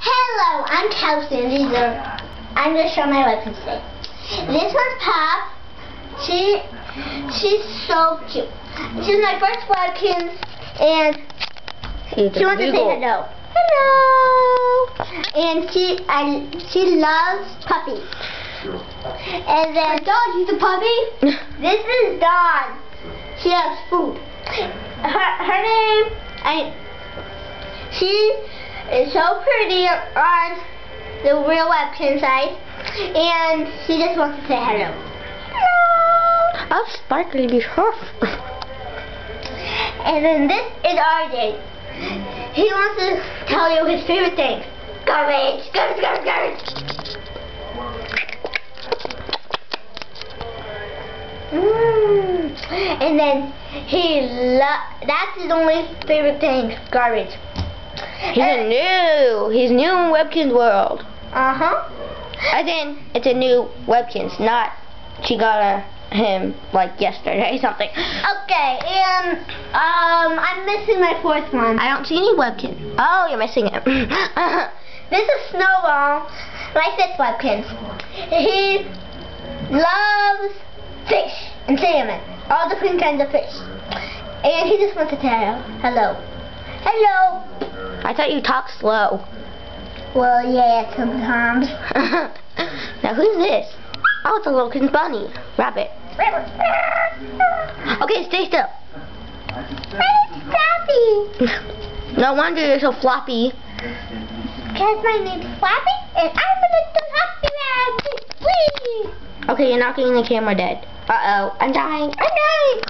Hello, I'm Kelsey, and these are, I'm going to show my Webkinz today. This one's Pop. She, she's so cute. She's my first Webkinz, and she wants to say hello. Hello! And she, I, she loves puppies. And then, dog, he's a puppy? this is Dawn. She has food. Her, her name, I, she is so pretty on the real Webkinz site, and she just wants to say hello. Hello! How sparkly her? And then this is RJ. He wants to tell you his favorite things. Garbage! Garbage, garbage, garbage! Mm. And then he lo- that's his only favorite thing, garbage. He's a new. He's new in Webkinz world. Uh huh. As in, it's a new Webkinz, not she got a, him like yesterday or something. Okay, and um, I'm missing my fourth one. I don't see any Webkinz. Oh, you're missing it. This is Snowball, like this Webkinz. He loves fish and salmon, all different kinds of fish. And he just wants to tell hello. Hello. I thought you talked slow. Well, yeah, sometimes. now who's this? Oh, it's a little bunny. Rabbit. Okay, stay still. Flappy. No wonder you're so floppy. Because my name's Flappy, and I'm a little happy rabbit. Whee! Okay, you're knocking the camera dead. Uh-oh, I'm dying. I'm dying.